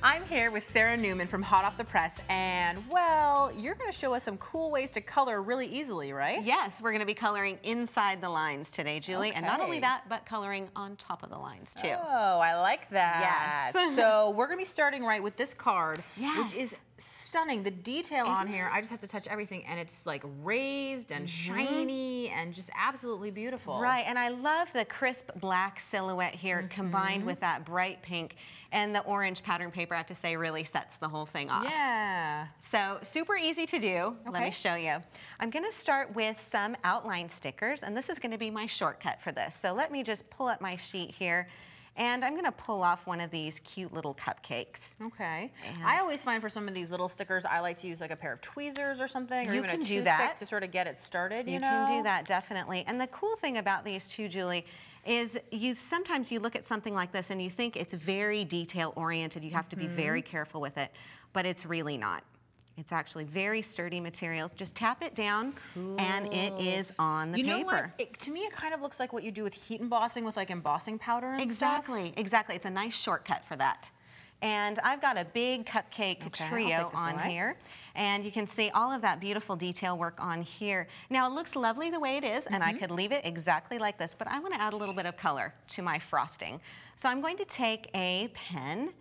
I'm here with Sara Naumann from Hot Off the Press, and well, you're going to show us some cool ways to color really easily, right? Yes, we're going to be coloring inside the lines today, Julie. And not only that, but coloring on top of the lines too. Oh, I like that. Yes. so we're going to be starting right with this card, Yes. which is stunning. The detail on Isn't here, I just have to touch everything, and it's like raised and Mm-hmm. shiny and just absolutely beautiful. Right, and I love the crisp black silhouette here Mm-hmm. combined with that bright pink and the orange pattern paper, I have to say, really sets the whole thing off. Yeah. So super easy to do. Let me show you. I'm gonna start with some outline stickers, and this is gonna be my shortcut for this. So let me just pull up my sheet here, and I'm gonna pull off one of these cute little cupcakes. Okay. And- I always find for some of these little stickers, I like to use like a pair of tweezers or something, or You even can a do that. to sort of get it started. You, You know? can do that definitely. And the cool thing about these too, Julie, is you sometimes you look at something like this and you think it's very detail oriented. You have to be very Mm-hmm. careful with it, but it's really not. It's actually very sturdy materials. Just tap it down and it is on the you know paper. what? It, to me, it kind of looks like what you do with heat embossing with like embossing powder and stuff. Exactly, exactly. It's a nice shortcut for that. And I've got a big cupcake Okay, trio on away. here. And you can see all of that beautiful detail work on here. Now it looks lovely the way it is, and I Mm-hmm. could leave it exactly like this, but I want to add a little bit of color to my frosting. So I'm going to take a pen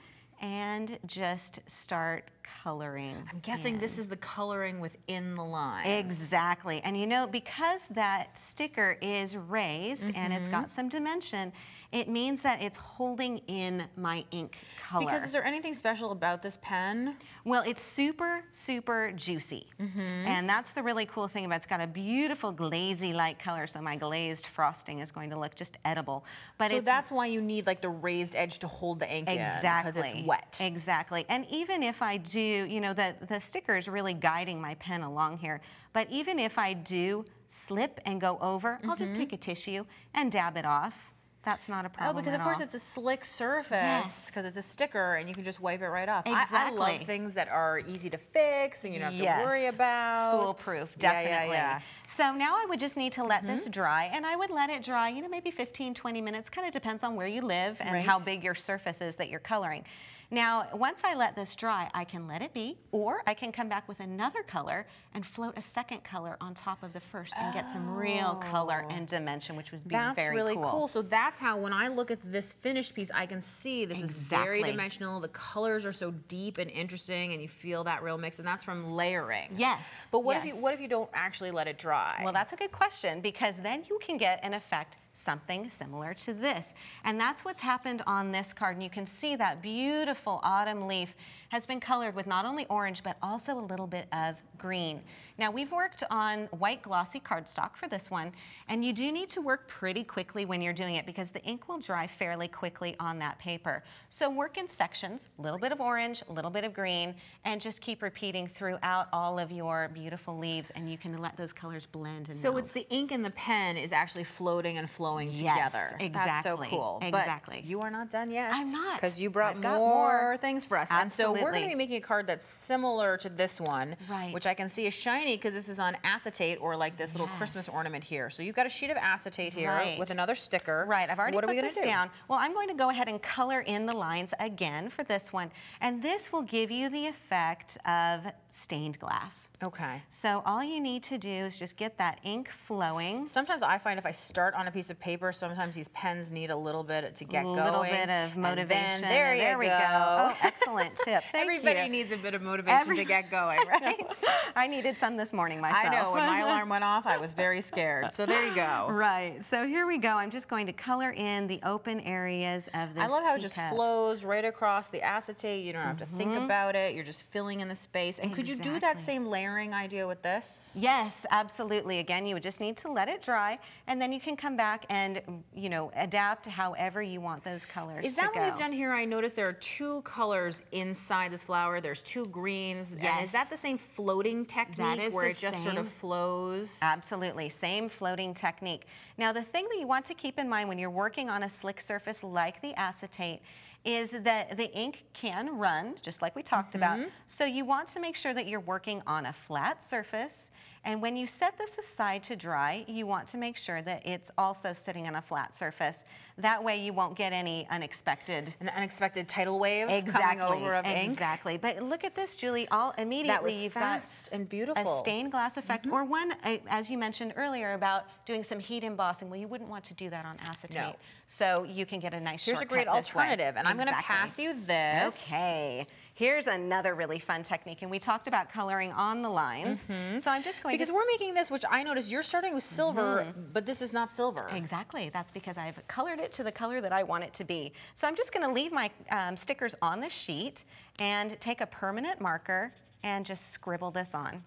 and just start coloring. I'm guessing this is the coloring within the line. Exactly. And you know, because that sticker is raised and it's got some dimension, it means that it's holding in my ink color. Because is there anything special about this pen? well, it's super, super juicy. Mm-hmm. And that's the really cool thing about it. It's got a beautiful glazy-like color, so my glazed frosting is going to look just edible. But so that's why you need like the raised edge to hold the ink Exactly. in, because it's wet. Exactly. And even if I do, you know, the, the sticker is really guiding my pen along here. But even if I do slip and go over, I'll just take a tissue and dab it off. That's not a problem. Oh, because of course all. it's a slick surface Yes. because it's a sticker and you can just wipe it right off. I- I, Exactly. love things that are easy to fix and you don't have to worry Yes. about. Foolproof, Yeah, definitely. Yeah, yeah. So now I would just need to let Mm-hmm. this dry, and I would let it dry, you know, maybe 15, 20 minutes, kind of depends on where you live and Right. how big your surface is that you're coloring. Now, once I let this dry, I can let it be, or I can come back with another color and float a second color on top of the first and get some real color oh. and dimension, which would be Oh. That's very really cool. cool. So that's how when I look at this finished piece, I can see this is very dimensional. The colors are so deep and interesting, and you feel that real mix, and that's from layering. Yes. But what if you what if you don't actually let it dry? Well, that's a good question because then you can get an effect something similar to this. And that's what's happened on this card. And you can see that beautiful autumn leaf has been colored with not only orange, but also a little bit of green. Now, we've worked on white glossy cardstock for this one, and you do need to work pretty quickly when you're doing it because the ink will dry fairly quickly on that paper. So work in sections, a little bit of orange, a little bit of green, and just keep repeating throughout all of your beautiful leaves, and you can let those colors blend and So meld. it's the ink in the pen is actually floating and flowing Yes, together. That's so exactly, cool. exactly. But you are not done yet. I'm not. Because you brought more, more. things for us. Absolutely. And so we're going to be making a card that's similar to this one, Right. which I can see is shiny because this is on acetate or like this little Christmas ornament here. So you've got a sheet of acetate here Right. with another sticker. Right, I've already what put are we this do? down. Well, I'm going to go ahead and color in the lines again for this one. And this will give you the effect of stained glass. Okay. So all you need to do is just get that ink flowing. Sometimes I find if I start on a piece of paper, sometimes these pens need a little bit to get going. a little bit of motivation. there and you we go. go. Oh, excellent tip. Thank Everybody you. needs a bit of motivation Every- to get going, right? I needed some this morning myself. I know. When my alarm went off, I was very scared. So there you go. Right. So here we go. I'm just going to color in the open areas of this I love how it just teacup. flows right across the acetate. You don't have to think about it. You're just filling in the space. And could you do that Mm-hmm. Same layering idea with this? Yes, absolutely. Again, you would just need to let it dry, and then you can come back and, you know, adapt however you want those colors Is that what you've done here? I noticed there are two colors inside this flower. There's two greens. And Yes. is that the same floating technique is where it just sort of same. flows? Absolutely, same floating technique. Now, the thing that you want to keep in mind when you're working on a slick surface like the acetate is that the ink can run, just like we talked about. Mm-hmm. So you want to make sure that you're working on a flat surface And when you set this aside to dry, you want to make sure that it's also sitting on a flat surface. That way you won't get any unexpected An unexpected tidal wave exactly, coming over of ink. Exactly. But look at this, Julie. All immediately That was you've fast got and beautiful. A stained glass effect, or one, as you mentioned earlier, about doing some heat embossing. Well, you wouldn't want to do that on acetate. No. So you can get a nice Here's a great alternative, and I'm going to pass you this. Okay. Here's another really fun technique, and we talked about coloring on the lines. So I'm just going. Because to we're making this, which I noticed you're starting with silver, but this is not silver. Exactly. That's because I've colored it to the color that I want it to be. So I'm just going to leave my um, stickers on the sheet and take a permanent marker and just scribble this on.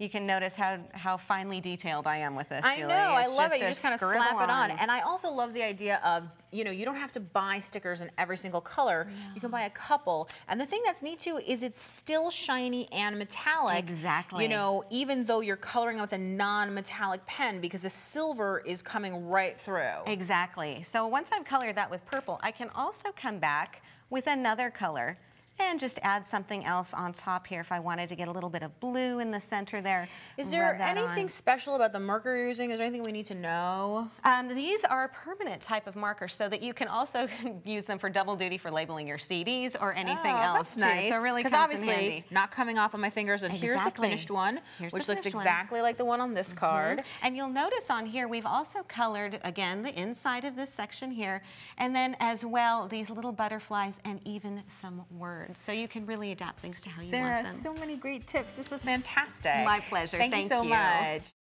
You can notice how, how finely detailed I am with this, I Julie. know, I love it. You just kind of slap it on. And I also love the idea of, you know, you don't have to buy stickers in every single color. You can buy a couple. And the thing that's neat too is it's still shiny and metallic. Exactly. You know, even though you're coloring with a non-metallic pen because the silver is coming right through. Exactly. So once I've colored that with purple, I can also come back with another color and just add something else on top here if I wanted to get a little bit of blue in the center there. Is there anything on. special about the marker you're using? Is there anything we need to know? Um, these are a permanent type of markers so that you can also use them for double duty for labeling your CDs or anything Oh, else that's too. nice. So it really because comes in obviously handy. not coming off of my fingers. And here's the finished one, Here's which looks finished one. exactly like the one on this card. And you'll notice on here, we've also colored, again, the inside of this section here, and then as well, these little butterflies and even some words. So you can really adapt things to how you want them. so many great tips. This was fantastic. My pleasure. Thank, you so you. much.